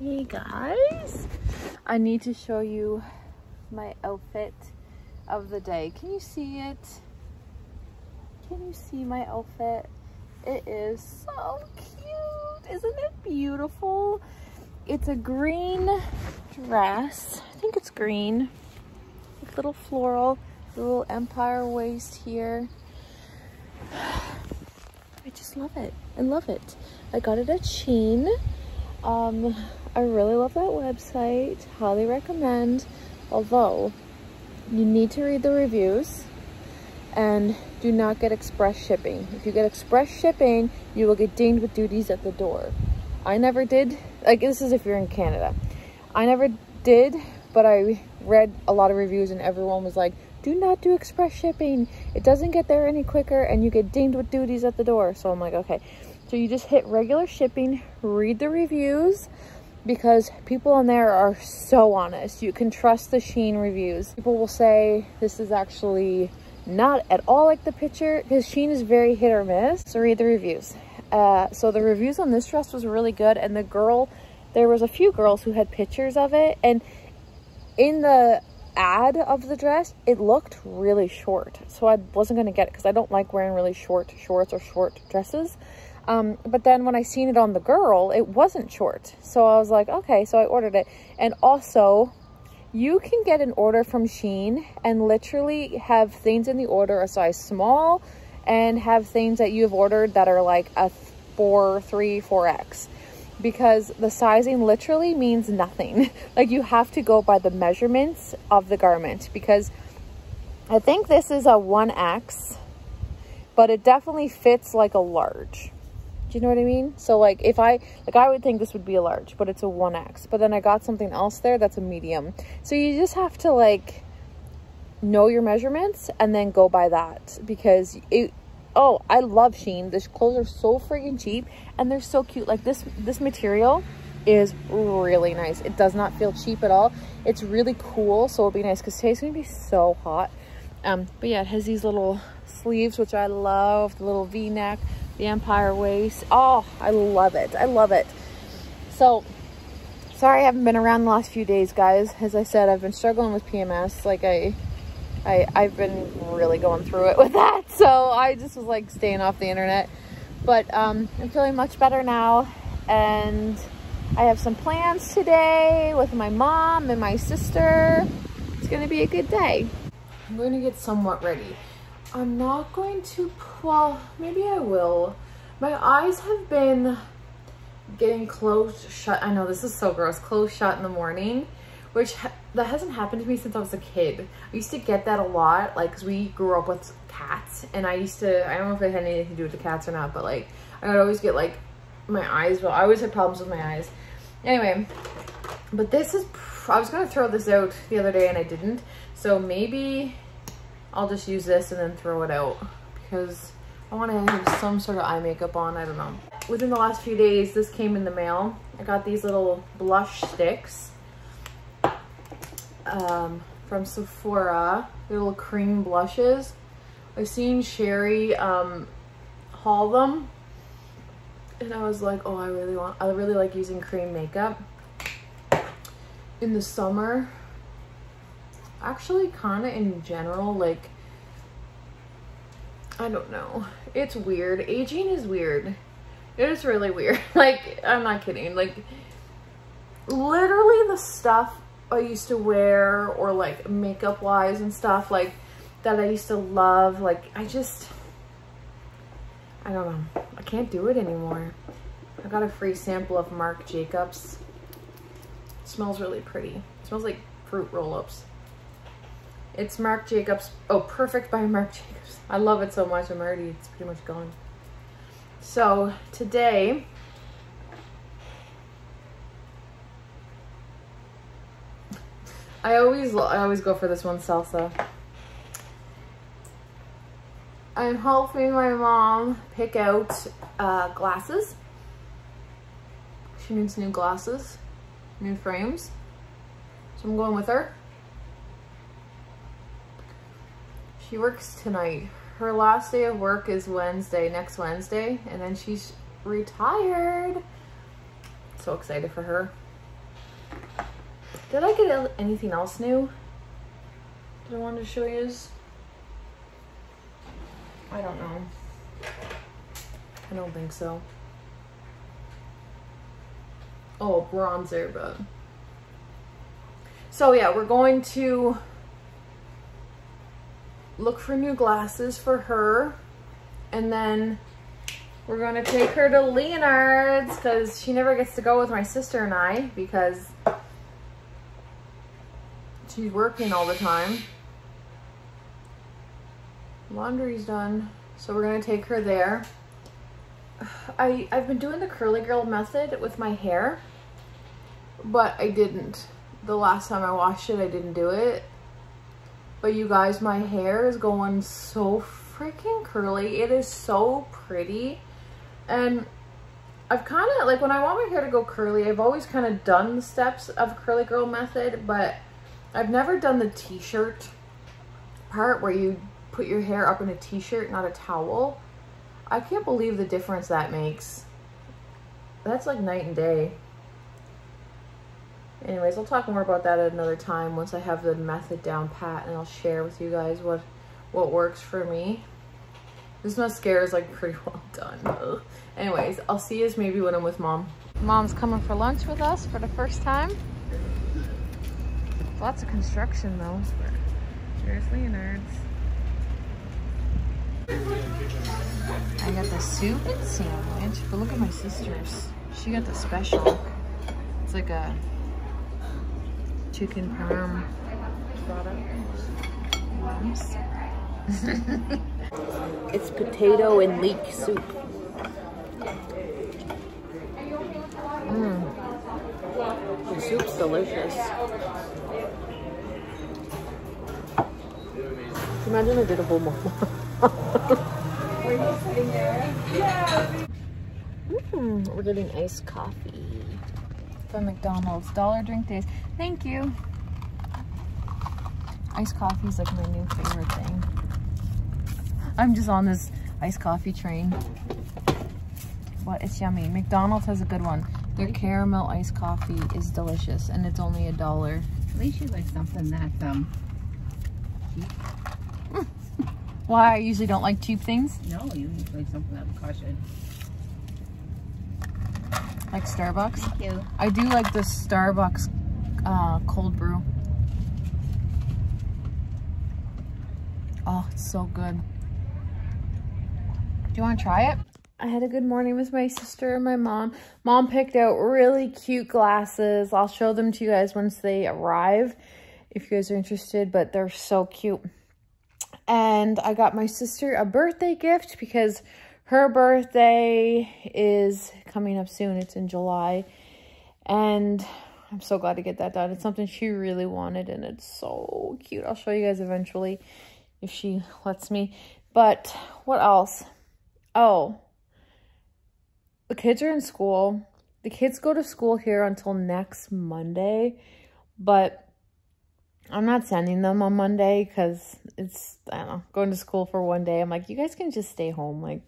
Hey guys, I need to show you my outfit of the day. Can you see it? Can you see my outfit? It is so cute. Isn't it beautiful? It's a green dress. I think it's green. With little floral, little empire waist here. I just love it. I love it. I got it at Shein. Um, I really love that website. Highly recommend. Although, you need to read the reviews and do not get express shipping. If you get express shipping, you will get dinged with duties at the door. I never did. Like, this is if you're in Canada. I never did, but I read a lot of reviews and everyone was like, do not do express shipping. It doesn't get there any quicker and you get dinged with duties at the door. So I'm like, okay. So you just hit regular shipping, read the reviews because people on there are so honest. You can trust the Shein reviews. People will say this is actually not at all like the picture because Shein is very hit or miss. So read the reviews. Uh, so the reviews on this dress was really good and the girl, there was a few girls who had pictures of it and in the ad of the dress, it looked really short. So I wasn't going to get it because I don't like wearing really short shorts or short dresses. Um, but then when I seen it on the girl, it wasn't short. So I was like, okay, so I ordered it. And also, you can get an order from Shein and literally have things in the order a size small and have things that you've ordered that are like a 4, 3, 4X. Because the sizing literally means nothing. like you have to go by the measurements of the garment. Because I think this is a 1X, but it definitely fits like a large. Do you know what I mean? So like if I, like I would think this would be a large, but it's a 1X. But then I got something else there that's a medium. So you just have to like know your measurements and then go by that because it, oh, I love Shein. These clothes are so freaking cheap and they're so cute. Like this, this material is really nice. It does not feel cheap at all. It's really cool. So it'll be nice because today's going to be so hot. Um, but yeah, it has these little sleeves, which I love. The little V-neck the empire waist oh i love it. I love it. So sorry i haven't been around the last few days guys. As i said i've been struggling with pms like i i i've been really going through it with that. So i just was like staying off the internet. But um i'm feeling much better now. And i have some plans today with my mom and my sister. It's gonna be a good day. I'm going to get somewhat ready I'm not going to, well, maybe I will. My eyes have been getting closed shut. I know this is so gross, closed shut in the morning, which ha that hasn't happened to me since I was a kid. I used to get that a lot, like, cause we grew up with cats and I used to, I don't know if it had anything to do with the cats or not, but like, I would always get like my eyes, well, I always had problems with my eyes. Anyway, but this is, I was gonna throw this out the other day and I didn't. So maybe I'll just use this and then throw it out because I want to have some sort of eye makeup on. I don't know. Within the last few days, this came in the mail. I got these little blush sticks um, from Sephora. Little cream blushes. I've seen Sherry um, haul them. And I was like, oh, I really want, I really like using cream makeup in the summer actually kind of in general like I don't know. It's weird. Aging is weird. It is really weird. Like I'm not kidding. Like literally the stuff I used to wear or like makeup wise and stuff like that I used to love like I just I don't know. I can't do it anymore. I got a free sample of Marc Jacobs. It smells really pretty. It smells like fruit roll-ups it's Marc Jacobs. Oh, Perfect by Marc Jacobs. I love it so much. I'm already, it's pretty much gone. So today, I always, I always go for this one, salsa. I'm helping my mom pick out uh, glasses. She needs new glasses, new frames. So I'm going with her. She works tonight. Her last day of work is Wednesday, next Wednesday, and then she's retired. So excited for her. Did I get anything else new? Did I want to show you? I don't know. I don't think so. Oh, bronzer, but. So yeah, we're going to look for new glasses for her. And then we're to take her to Leonard's because she never gets to go with my sister and I because she's working all the time. Laundry's done. So we're to take her there. I, I've been doing the curly girl method with my hair, but I didn't. The last time I washed it, I didn't do it. But you guys, my hair is going so freaking curly. It is so pretty. And I've kind of, like when I want my hair to go curly, I've always kind of done the steps of curly girl method, but I've never done the t-shirt part where you put your hair up in a t-shirt, not a towel. I can't believe the difference that makes. That's like night and day. Anyways, I'll talk more about that at another time once I have the method down pat and I'll share with you guys what what works for me. This mascara is like pretty well done. Ugh. Anyways, I'll see you maybe when I'm with mom. Mom's coming for lunch with us for the first time. Lots of construction though. There's Leonard's. I got the soup and sandwich, but look at my sister's. She got the special. It's like a chicken parm product. it's potato and leek soup. Mmm. The soup's delicious. Imagine I did a whole more. Were you sitting there? Yeah. Mm, we're getting iced coffee from McDonald's. Dollar drink days. Thank you. Iced coffee is like my new favorite thing. I'm just on this iced coffee train. What? It's yummy. McDonald's has a good one. Their caramel iced coffee is delicious and it's only a dollar. At least you like something that um cheap. Why I usually don't like cheap things? No, you like something that cost you. Like Starbucks? Thank you. I do like the Starbucks uh, cold brew. Oh, it's so good. Do you want to try it? I had a good morning with my sister and my mom. Mom picked out really cute glasses. I'll show them to you guys once they arrive if you guys are interested, but they're so cute. And I got my sister a birthday gift because her birthday is coming up soon. It's in July. And I'm so glad to get that done. It's something she really wanted and it's so cute. I'll show you guys eventually if she lets me. But what else? Oh, the kids are in school. The kids go to school here until next Monday. But I'm not sending them on Monday because it's, I don't know, going to school for one day. I'm like, you guys can just stay home. Like,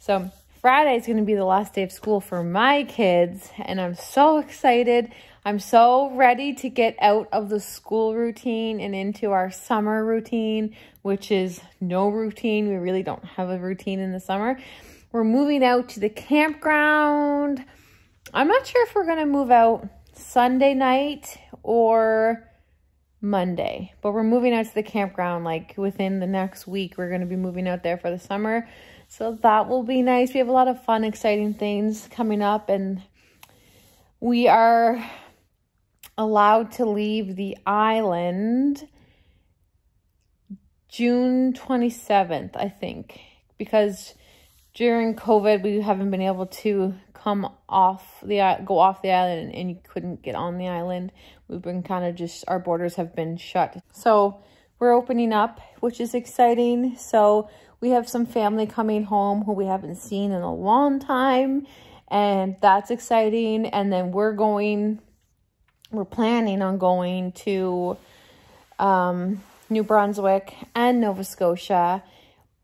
so Friday is going to be the last day of school for my kids. And I'm so excited. I'm so ready to get out of the school routine and into our summer routine, which is no routine. We really don't have a routine in the summer. We're moving out to the campground. I'm not sure if we're going to move out Sunday night or Monday. But we're moving out to the campground like within the next week. We're going to be moving out there for the summer. So that will be nice. We have a lot of fun, exciting things coming up. And we are allowed to leave the island June 27th, I think. Because during COVID, we haven't been able to come off the go off the island and you couldn't get on the island. We've been kind of just our borders have been shut. So we're opening up, which is exciting. So we have some family coming home who we haven't seen in a long time and that's exciting. And then we're going we're planning on going to um, New Brunswick and Nova Scotia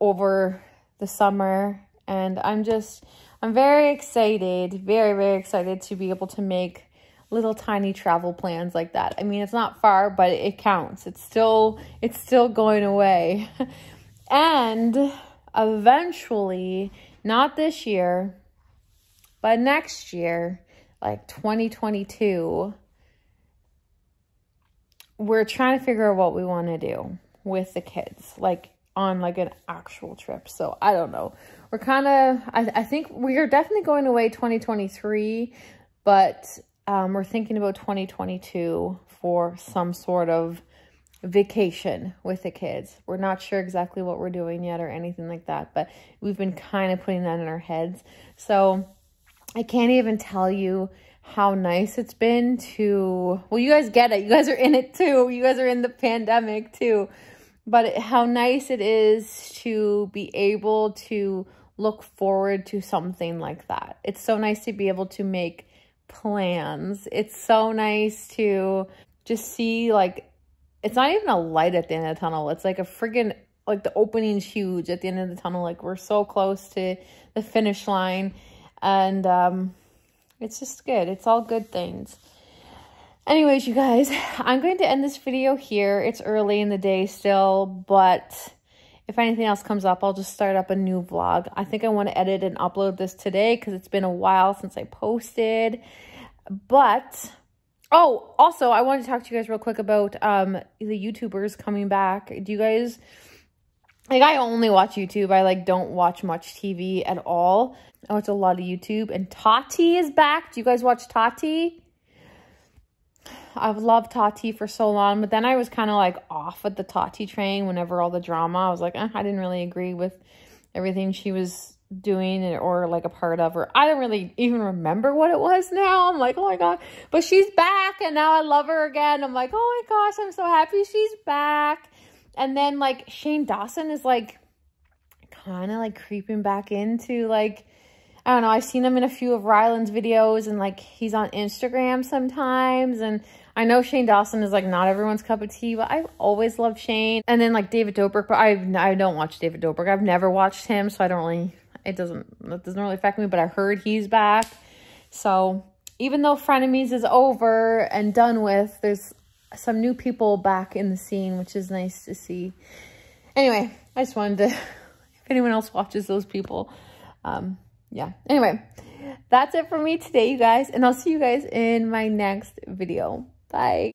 over the summer and I'm just I'm very excited, very, very excited to be able to make little tiny travel plans like that. I mean, it's not far, but it counts. It's still it's still going away. and eventually, not this year, but next year, like 2022, we're trying to figure out what we want to do with the kids, like on like an actual trip. So I don't know. We're kind of, I, I think we are definitely going away 2023, but um, we're thinking about 2022 for some sort of vacation with the kids. We're not sure exactly what we're doing yet or anything like that, but we've been kind of putting that in our heads. So I can't even tell you how nice it's been to, well, you guys get it. You guys are in it too. You guys are in the pandemic too. But how nice it is to be able to look forward to something like that. It's so nice to be able to make plans. It's so nice to just see like it's not even a light at the end of the tunnel. It's like a friggin' like the opening's huge at the end of the tunnel. Like we're so close to the finish line and um it's just good. It's all good things. Anyways, you guys, I'm going to end this video here. It's early in the day still, but if anything else comes up, I'll just start up a new vlog. I think I want to edit and upload this today because it's been a while since I posted. But, oh, also, I want to talk to you guys real quick about um, the YouTubers coming back. Do you guys, like, I only watch YouTube. I, like, don't watch much TV at all. I watch a lot of YouTube. And Tati is back. Do you guys watch Tati? I've loved Tati for so long, but then I was kind of like off at the Tati train whenever all the drama. I was like, eh, I didn't really agree with everything she was doing or like a part of or I don't really even remember what it was now. I'm like, oh my God. But she's back and now I love her again. I'm like, oh my gosh, I'm so happy she's back. And then like Shane Dawson is like kind of like creeping back into like I don't know, I've seen him in a few of Ryland's videos and like he's on Instagram sometimes and I know Shane Dawson is like not everyone's cup of tea, but I've always loved Shane. And then like David Dobrik, but I've, I don't watch David Dobrik. I've never watched him, so I don't really, it doesn't, it doesn't really affect me, but I heard he's back. So even though Frenemies is over and done with, there's some new people back in the scene, which is nice to see. Anyway, I just wanted to, if anyone else watches those people, um, yeah. Anyway, that's it for me today, you guys. And I'll see you guys in my next video. Bye.